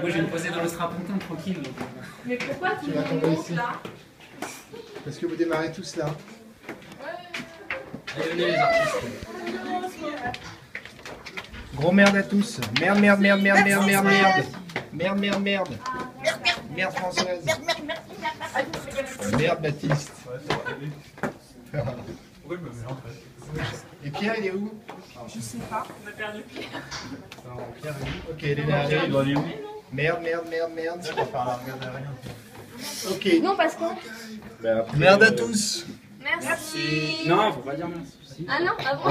Moi, je vais me poser dans le strapontin tranquille. donc, euh, Mais pourquoi tout Tu vas tomber ici. là? Parce que vous démarrez tous là. Allez, venez les artistes. Gros merde à tous. Merde, merde, merde, merde, merde, merde, merde. Merde, merde, merde. Merde Françoise. Merde Baptiste. Et Pierre, il est où? Je sais pas, on a perdu Pierre. Pierre, il est où? Ok, il est là. Pierre, il doit aller où? Merde, merde, merde, merde. Ok. Non, parce que. Merde à tous. Merci. Non, faut pas dire merci. Ah non, ah bon